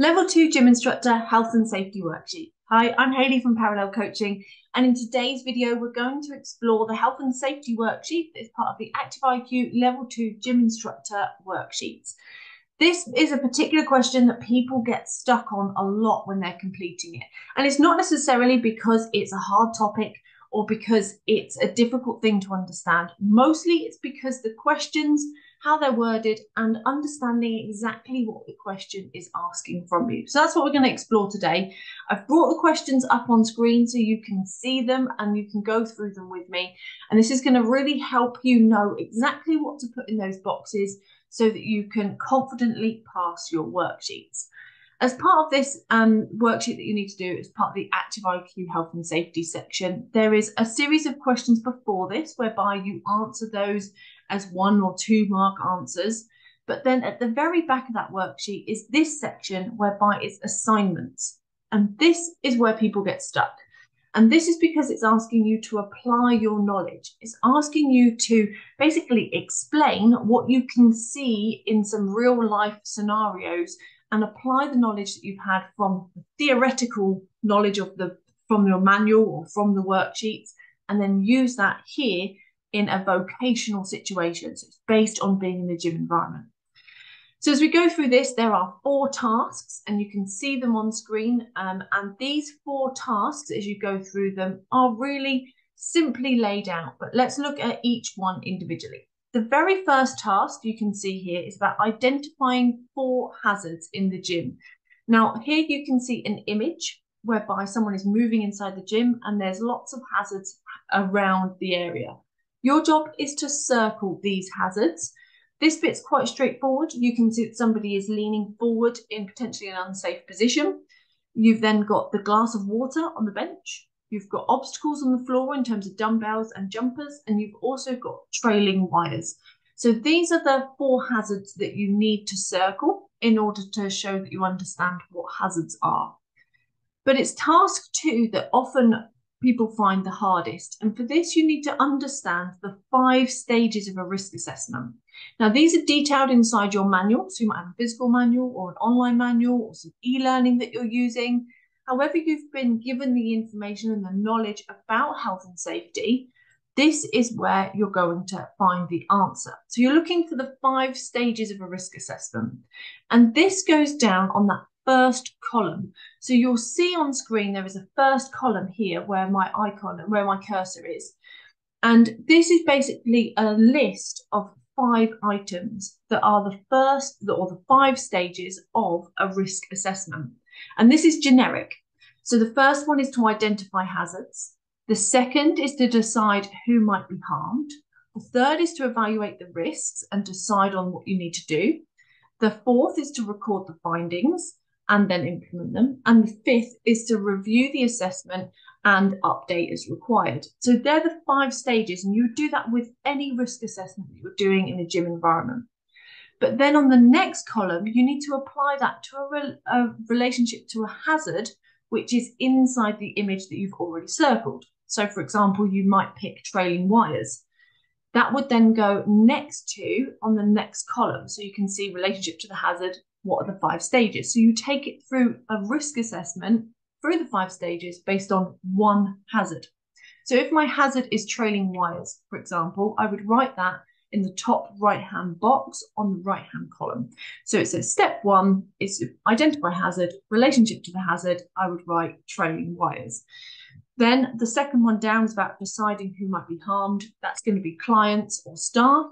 Level 2 Gym Instructor Health and Safety Worksheet. Hi, I'm Hayley from Parallel Coaching, and in today's video, we're going to explore the Health and Safety Worksheet that is part of the Active IQ Level 2 Gym Instructor Worksheets. This is a particular question that people get stuck on a lot when they're completing it. And it's not necessarily because it's a hard topic or because it's a difficult thing to understand. Mostly it's because the questions how they're worded, and understanding exactly what the question is asking from you. So that's what we're going to explore today. I've brought the questions up on screen so you can see them and you can go through them with me. And this is going to really help you know exactly what to put in those boxes so that you can confidently pass your worksheets. As part of this um, worksheet that you need to do as part of the Active IQ Health and Safety section, there is a series of questions before this whereby you answer those as one or two mark answers. But then at the very back of that worksheet is this section whereby it's assignments. And this is where people get stuck. And this is because it's asking you to apply your knowledge. It's asking you to basically explain what you can see in some real life scenarios and apply the knowledge that you've had from the theoretical knowledge of the from your manual or from the worksheets and then use that here in a vocational situation. So it's based on being in the gym environment. So as we go through this, there are four tasks and you can see them on screen. Um, and these four tasks, as you go through them, are really simply laid out. But let's look at each one individually. The very first task you can see here is about identifying four hazards in the gym. Now, here you can see an image whereby someone is moving inside the gym and there's lots of hazards around the area. Your job is to circle these hazards. This bit's quite straightforward. You can see that somebody is leaning forward in potentially an unsafe position. You've then got the glass of water on the bench. You've got obstacles on the floor in terms of dumbbells and jumpers, and you've also got trailing wires. So these are the four hazards that you need to circle in order to show that you understand what hazards are. But it's task two that often people find the hardest. And for this, you need to understand the five stages of a risk assessment. Now, these are detailed inside your manual. So you might have a physical manual or an online manual or some e-learning that you're using. However, you've been given the information and the knowledge about health and safety, this is where you're going to find the answer. So you're looking for the five stages of a risk assessment. And this goes down on that first column. So you'll see on screen there is a first column here where my icon, where my cursor is. And this is basically a list of five items that are the first or the five stages of a risk assessment. And this is generic. So the first one is to identify hazards. The second is to decide who might be harmed. The third is to evaluate the risks and decide on what you need to do. The fourth is to record the findings and then implement them. And the fifth is to review the assessment and update as required. So they're the five stages, and you do that with any risk assessment that you're doing in a gym environment. But then on the next column, you need to apply that to a, re a relationship to a hazard, which is inside the image that you've already circled. So, for example, you might pick trailing wires. That would then go next to on the next column. So you can see relationship to the hazard, what are the five stages. So you take it through a risk assessment through the five stages based on one hazard. So if my hazard is trailing wires, for example, I would write that in the top right hand box on the right hand column. So it says step one is identify hazard, relationship to the hazard, I would write trailing wires. Then the second one down is about deciding who might be harmed. That's going to be clients or staff.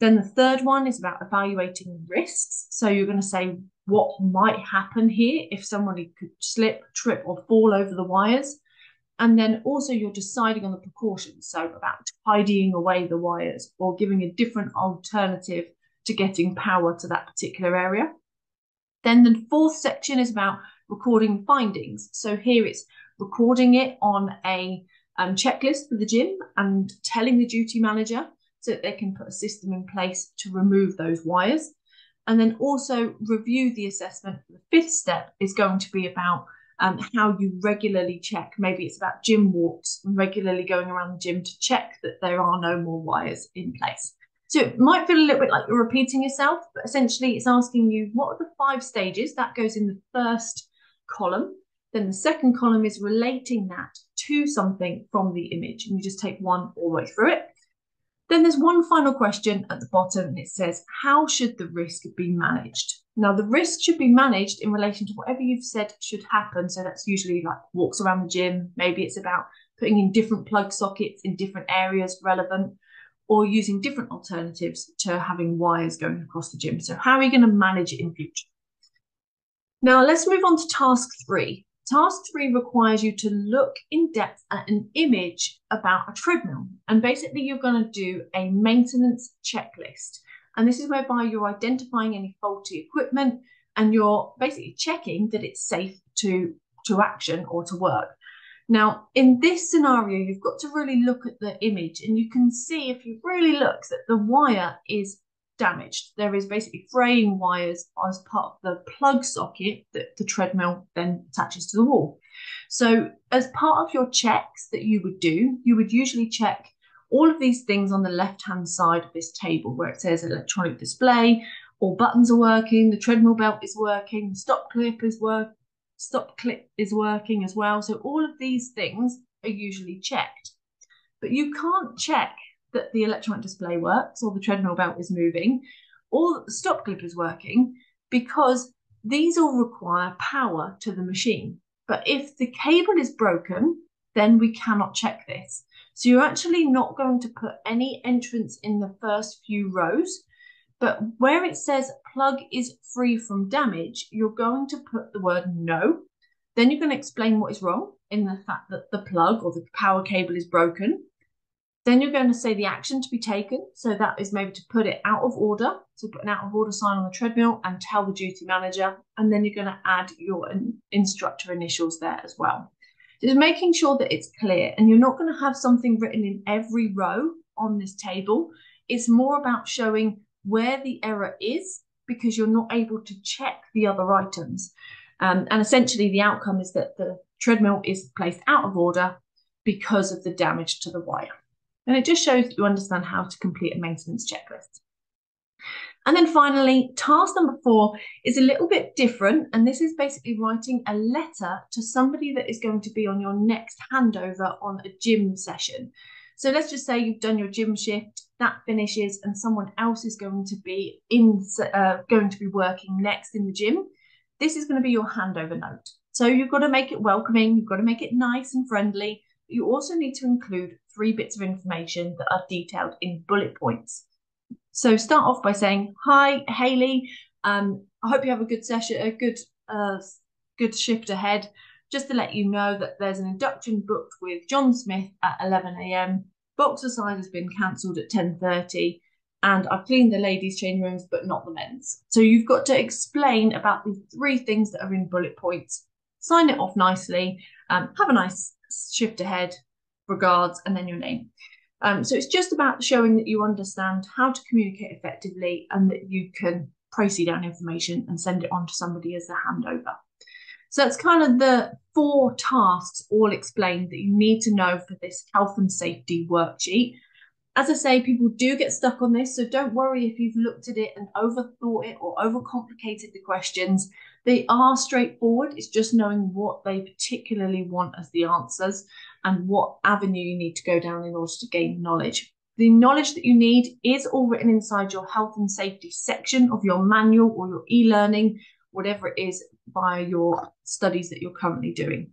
Then the third one is about evaluating risks. So you're going to say what might happen here if somebody could slip, trip, or fall over the wires. And then also you're deciding on the precautions, so about tidying away the wires or giving a different alternative to getting power to that particular area. Then the fourth section is about recording findings. So here it's recording it on a um, checklist for the gym and telling the duty manager so that they can put a system in place to remove those wires. And then also review the assessment. The fifth step is going to be about um, how you regularly check. Maybe it's about gym walks and regularly going around the gym to check that there are no more wires in place. So it might feel a little bit like you're repeating yourself, but essentially it's asking you what are the five stages that goes in the first column. Then the second column is relating that to something from the image, and you just take one all the way through it. Then there's one final question at the bottom, and it says, How should the risk be managed? Now, the risk should be managed in relation to whatever you've said should happen. So that's usually like walks around the gym. Maybe it's about putting in different plug sockets in different areas relevant, or using different alternatives to having wires going across the gym. So, how are you going to manage it in future? Now, let's move on to task three. Task three requires you to look in depth at an image about a treadmill. And basically, you're going to do a maintenance checklist. And this is whereby you're identifying any faulty equipment and you're basically checking that it's safe to, to action or to work. Now, in this scenario, you've got to really look at the image and you can see if you really look that the wire is damaged. There is basically fraying wires as part of the plug socket that the treadmill then attaches to the wall. So as part of your checks that you would do, you would usually check all of these things on the left-hand side of this table where it says electronic display, all buttons are working, the treadmill belt is working, the stop clip is work, stop clip is working as well. So all of these things are usually checked. But you can't check that the electronic display works or the treadmill belt is moving or the stop clip is working because these all require power to the machine. But if the cable is broken, then we cannot check this. So you're actually not going to put any entrance in the first few rows, but where it says plug is free from damage, you're going to put the word no. Then you're going to explain what is wrong in the fact that the plug or the power cable is broken. Then you're going to say the action to be taken. So that is maybe to put it out of order. So put an out of order sign on the treadmill and tell the duty manager. And then you're going to add your instructor initials there as well. Just making sure that it's clear and you're not going to have something written in every row on this table. It's more about showing where the error is because you're not able to check the other items. Um, and essentially, the outcome is that the treadmill is placed out of order because of the damage to the wire. And it just shows that you understand how to complete a maintenance checklist. And then finally, task number four is a little bit different. And this is basically writing a letter to somebody that is going to be on your next handover on a gym session. So let's just say you've done your gym shift, that finishes, and someone else is going to be in uh, going to be working next in the gym. This is going to be your handover note. So you've got to make it welcoming, you've got to make it nice and friendly. You also need to include three bits of information that are detailed in bullet points. So start off by saying, "Hi, Haley. Um, I hope you have a good session, a good, uh, good shift ahead. Just to let you know that there's an induction booked with John Smith at 11 a.m. Boxercise has been cancelled at 10:30, and I've cleaned the ladies' change rooms, but not the men's. So you've got to explain about the three things that are in bullet points. Sign it off nicely. Um, have a nice shift ahead regards, and then your name. Um, so it's just about showing that you understand how to communicate effectively and that you can proceed down information and send it on to somebody as a handover. So that's kind of the four tasks all explained that you need to know for this health and safety worksheet. As I say, people do get stuck on this, so don't worry if you've looked at it and overthought it or overcomplicated the questions. They are straightforward. It's just knowing what they particularly want as the answers and what avenue you need to go down in order to gain knowledge. The knowledge that you need is all written inside your health and safety section of your manual or your e learning, whatever it is, via your studies that you're currently doing.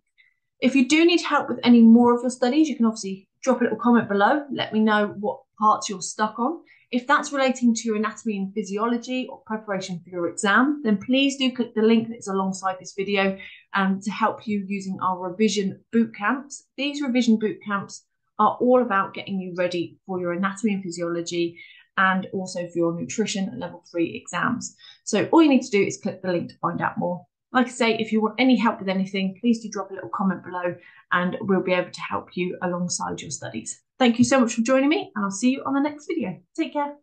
If you do need help with any more of your studies, you can obviously drop a little comment below. Let me know what parts you're stuck on. If that's relating to your anatomy and physiology or preparation for your exam, then please do click the link that's alongside this video um, to help you using our revision boot camps. These revision boot camps are all about getting you ready for your anatomy and physiology and also for your nutrition level three exams. So all you need to do is click the link to find out more. Like I say, if you want any help with anything, please do drop a little comment below and we'll be able to help you alongside your studies. Thank you so much for joining me and I'll see you on the next video. Take care.